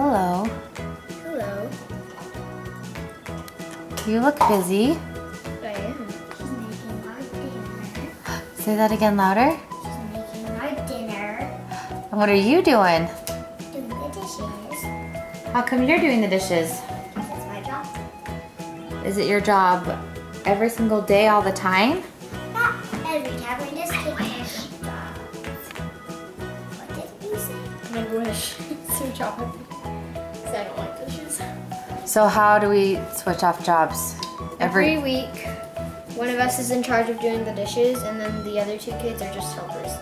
Hello. Hello. You look busy. I am. She's making our dinner. Say that again louder. She's making our dinner. And what are you doing? Doing the dishes. How come you're doing the dishes? That's my job. Is it your job every single day, all the time? Not every time. We just take different jobs. What did you say? I wish. so chocolate. Because I don't like dishes. So how do we switch off jobs? Every week, one of us is in charge of doing the dishes, and then the other two kids are just helpers.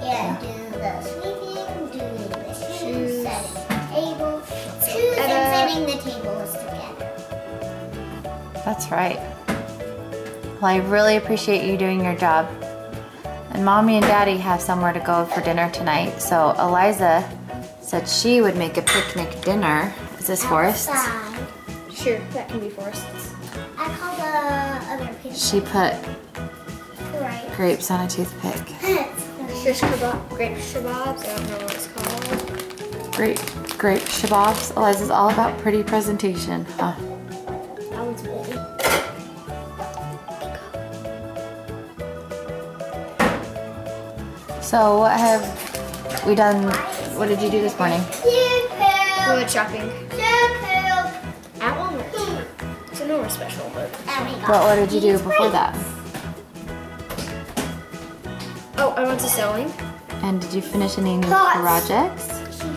Yeah, do the sweeping, doing the shoes, Shoes. setting the table. Shoes Edda. and setting the tables together. That's right. Well, I really appreciate you doing your job. And mommy and daddy have somewhere to go for dinner tonight. So Eliza said she would make a picnic dinner. Is this Forrest? Sure, that can be Forrest's. I call the other picture. She put right. grapes on a toothpick. Shish kebab, grape shababs, I don't know what it's called. Grape, grape shababs. Eliza's all about pretty presentation, huh? That one's moldy. So what have we done? What did you do this morning? We went shopping at Walmart. It's a normal special, but. And we got What, what did you do before that? Oh, I went to sewing. And did you finish any new Pots. projects?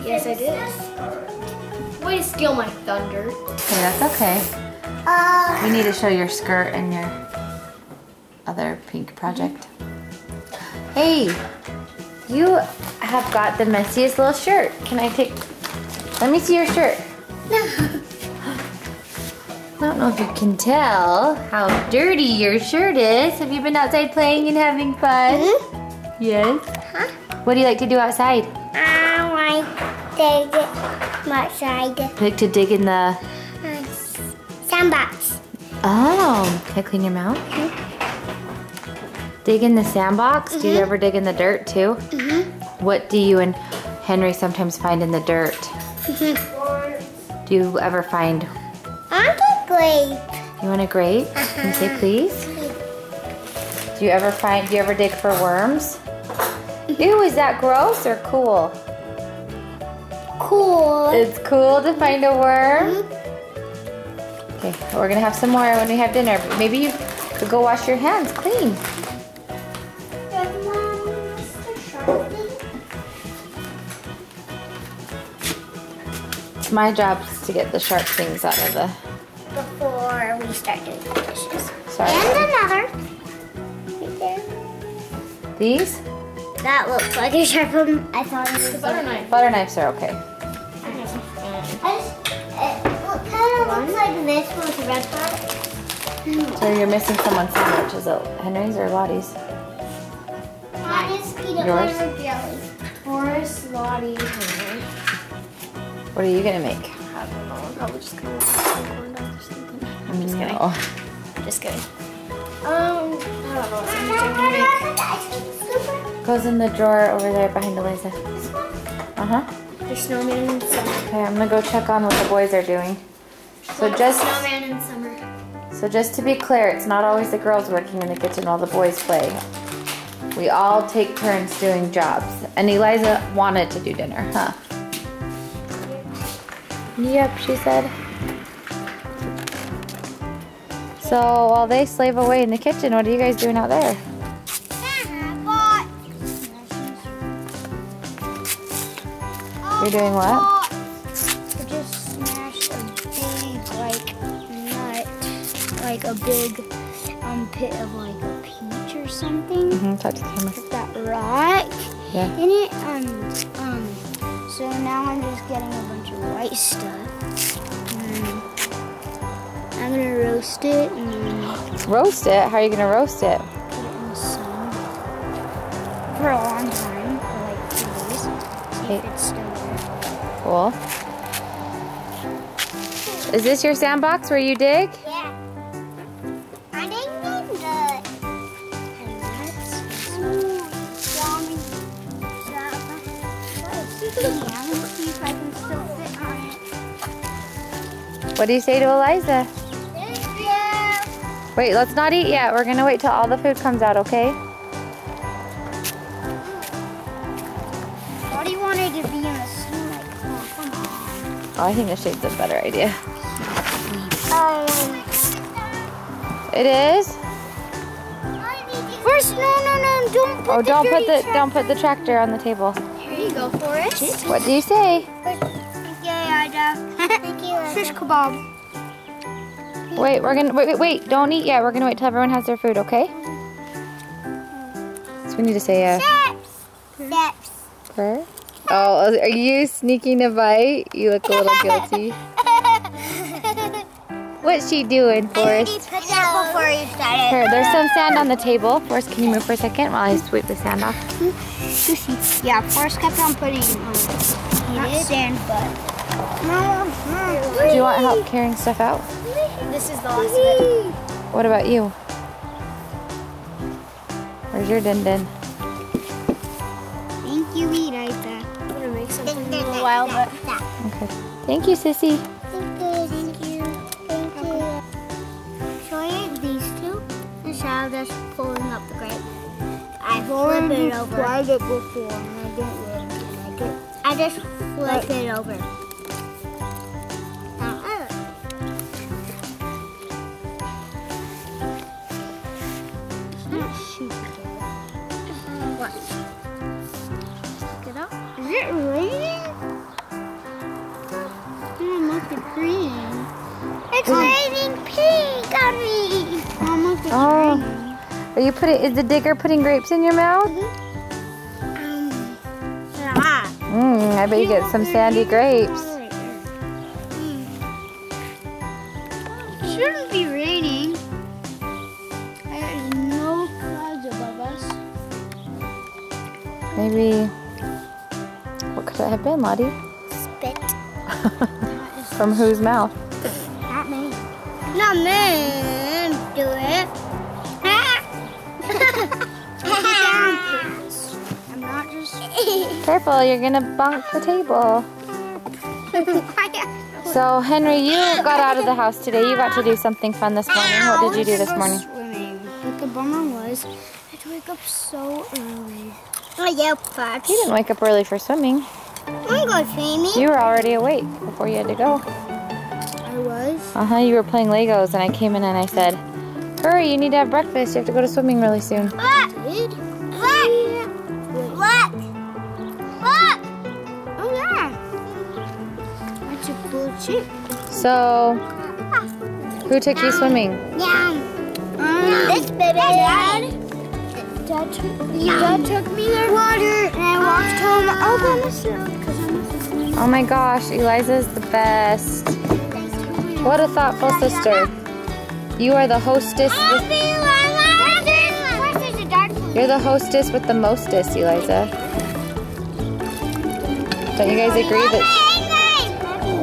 Yes, I did. Way to steal my thunder. Okay, that's okay. Uh, You need to show your skirt and your other pink project. Hey, you have got the messiest little shirt. Can I take, let me see your shirt. I don't know if you can tell how dirty your shirt is. Have you been outside playing and having fun? Hmm? Yes. Huh? What do you like to do outside? I like to get outside. Like to dig in the, uh, Sandbox. oh, can I clean your mouth? Hmm? Dig in the sandbox? Do you mm-hmm. ever dig in the dirt too? Mm-hmm. What do you and Henry sometimes find in the dirt? Mm-hmm. Do you ever find, I'm a grape. you want a grape? Uh-huh. Can you say please? Do you ever find, do you ever dig for worms? Mm-hmm. Ew, is that gross or cool? Cool. It's cool to find a worm. Okay, we're gonna have some more when we have dinner. Maybe you could go wash your hands clean. My job is to get the sharp things out of the. Before we start doing the dishes. Sorry. And another. Right there. These That looks like a sharp one. I thought it was The butter knife. butter knives are okay. I just, it kind of looks like this one with the red part. So you're missing someone's sandwich. Is it Henry's or Lottie's? Mine is peanut Yours? butter jelly. Forrest, Lottie, Henry. What are you gonna make? I don't know. I'm probably just gonna make corn dogs or something. I'm just kidding. No. Just kidding. Um, I don't know what sandwich I'm gonna make. Goes in the drawer over there behind Eliza. Uh huh. There's snowman in summer. Okay, I'm gonna go check on what the boys are doing. So just snowman in summer. so just to be clear, it's not always the girls working in the kitchen while the boys play. We all take turns doing jobs. And Eliza wanted to do dinner, huh? Yep, she said. So while they slave away in the kitchen, what are you guys doing out there? You're doing what? We just smashed a big, like, nut, like a big um, pit of like a peach or something. Mm-hmm, touch the camera. Put that rock Yeah. in it, and um, so now I'm just getting a bunch of white stuff. And I'm gonna roast it and Roast it? How are you gonna roast it? put it in the sun for a long time, for like two days. See if it's still there. Cool. Is this your sandbox where you dig? Yummy. Yeah, let's see if I can still fit on it. What do you say to Eliza? Wait, let's not eat yet. We're gonna wait till all the food comes out, okay? What do you want her to be in a suit? Like, oh. Oh, I think the shade's a better idea. Um, It is? first, no, no, no, don't put Oh, the don't put the don't put the tractor on the table. Here you go, Forrest. What do you say? Thank you, Ida. Thank you, Shish kebab. Wait, we're gonna wait, wait, wait. Don't eat yet. We're gonna wait till everyone has their food, okay? So we need to say a Steps. Steps. prayer. Oh, are you sneaking a bite? You look a little guilty. What's she doing, Forrest? put that before you started. Here, there's some sand on the table. Forrest, can you move for a second while I sweep the sand off? Yeah, Forrest kept on putting um, not sand, but. Do you want help carrying stuff out? This is the last of it. What about you? Where's your din din? Thank you, Ida. I'm gonna make something in a little while, but Okay. Thank you, Sissy. And Sarah just pulling up the grape. I flip it over. tried it before, and I didn't really like it. I just flip it over. Uh-uh. It's not. Hmm. What? Pick it up. Is it raining? Mom, look at green. It's raining pink on me. Mom, look at Oh. Are you putting? Is the digger putting grapes in your mouth? Um. Mmm. I bet you get some sandy grapes. It shouldn't be raining. There's no clouds above us. Maybe. What could it have been, Lottie? Spit. From whose mouth? Not me. Not me. Careful, you're gonna bunk the table. So, Henry, you got out of the house today. You got to do something fun this morning. What did you do this morning? Swimming. But the bummer was, I had to wake up so early. Oh yeah, but You didn't wake up early for swimming. I'm going swimming. You were already awake before you had to go. I was. Uh huh. You were playing Legos, and I came in and I said, "Hurry! You need to have breakfast. You have to go to swimming really soon." Look! Look! So, who took you swimming? Yum. Um, this baby. Dad. Dad took, Dad took me there. Water. And I walked home all by myself Oh my gosh, Eliza's the best. What a thoughtful sister. You are the hostess. With, you're the hostess with the mostest, Eliza. Don't you guys agree that?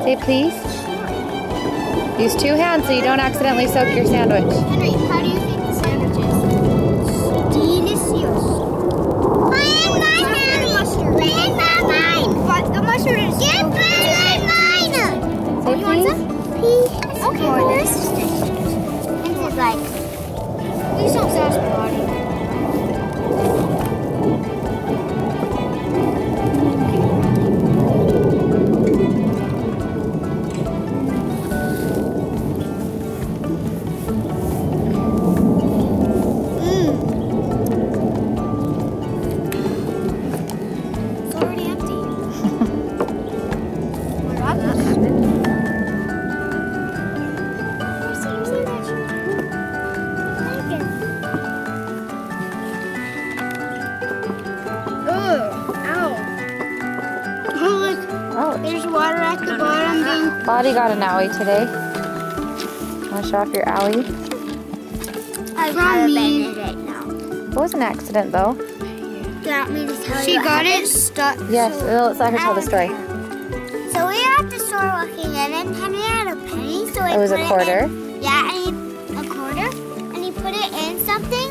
Say please. Use two hands so you don't accidentally soak your sandwich. Henry, how do you think the sandwich is? Delicious. Mine, mine. Mustard. Mine. But the mustard is Get mine, mine, Say please. Please. Okay, well, this is like. Please don't sauce Lottie got an owie today. Want to show off your owie? from me. It right now. It was an accident though. She got it stuck. Yes, well, let's let her tell the story. So we were at the store walking in, and Henry had a penny. So I It was a put quarter. in- yeah, and he, a quarter, and he put it in something,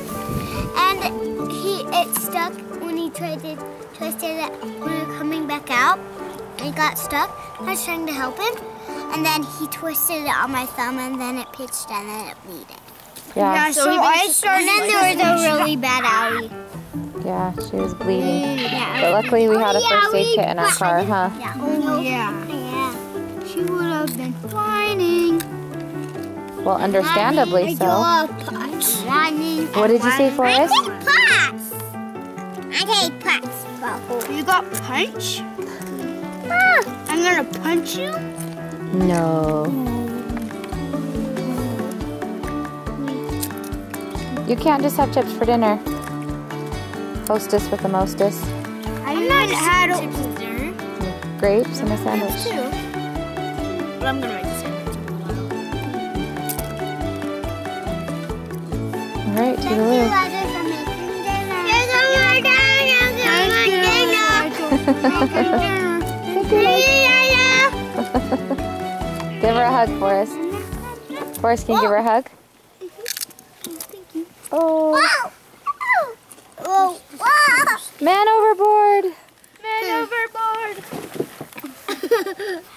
and he it stuck when he tried to twist it when we were coming back out. and it got stuck. I was trying to help him, and then he twisted it on my thumb, and then it pitched, and then it bleeded. Yeah, so he I started. And then there was a really bad owie. yeah, she was bleeding. Yeah. But luckily we had a first aid kit in our we- car, huh? Yeah. Oh yeah. Yeah. She would have been whining. Well, understandably so. Whining. What did you say, I Forrest? take putts. I take putts. You got punch? Ah. I'm gonna punch you? No. You can't just have chips for dinner. Hostess with the mostest. I not had chips with dinner. Grapes and a sandwich. too. But I'm gonna make a sandwich. All right, toodaloo. Give her a hug, Forrest. Forrest, can you give her a hug? Oh. Man overboard. Man overboard.